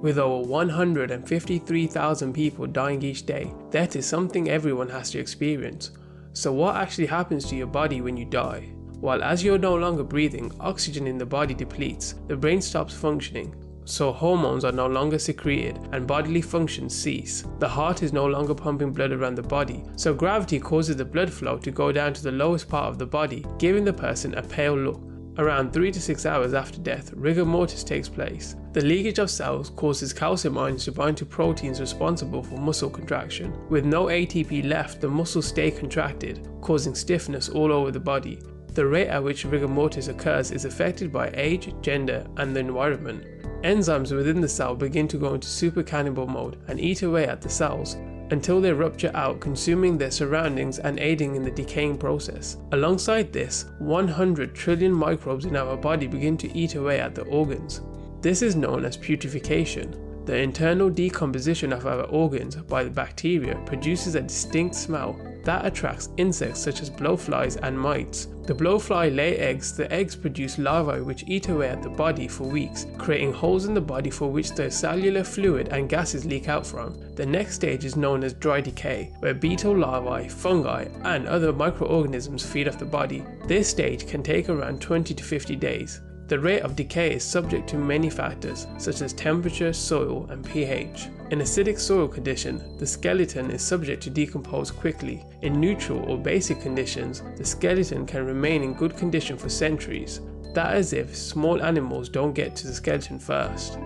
With over 153,000 people dying each day, that is something everyone has to experience. So, what actually happens to your body when you die? While as you're no longer breathing, oxygen in the body depletes, the brain stops functioning, so hormones are no longer secreted and bodily functions cease. The heart is no longer pumping blood around the body, so gravity causes the blood flow to go down to the lowest part of the body, giving the person a pale look. Around 3 to 6 hours after death, rigor mortis takes place. The leakage of cells causes calcium ions to bind to proteins responsible for muscle contraction. With no ATP left, the muscles stay contracted, causing stiffness all over the body. The rate at which rigor mortis occurs is affected by age, gender, and the environment. Enzymes within the cell begin to go into super cannibal mode and eat away at the cells until they rupture out, consuming their surroundings and aiding in the decaying process. Alongside this, 100 trillion microbes in our body begin to eat away at the organs. This is known as putrefaction. The internal decomposition of our organs by the bacteria produces a distinct smell that attracts insects such as blowflies and mites. The blowfly lay eggs, the eggs produce larvae which eat away at the body for weeks, creating holes in the body for which the cellular fluid and gases leak out from. The next stage is known as dry decay, where beetle larvae, fungi, and other microorganisms feed off the body. This stage can take around 20 to 50 days. The rate of decay is subject to many factors, such as temperature, soil, and pH. In acidic soil condition, the skeleton is subject to decompose quickly. In neutral or basic conditions, the skeleton can remain in good condition for centuries. That is if small animals don't get to the skeleton first.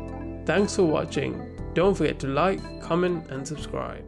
Thanks for watching. Don't forget to like, comment, and subscribe.